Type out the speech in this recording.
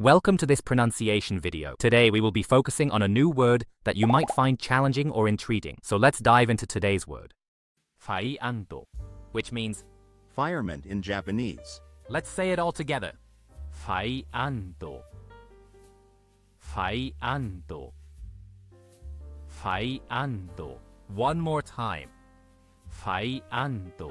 Welcome to this pronunciation video. Today we will be focusing on a new word that you might find challenging or intriguing. So let's dive into today's word. Fuaianto, which means Fireman in Japanese. let's say it all together. Fuaianto. Fuaianto. Fuaianto. One more time. Fuaianto.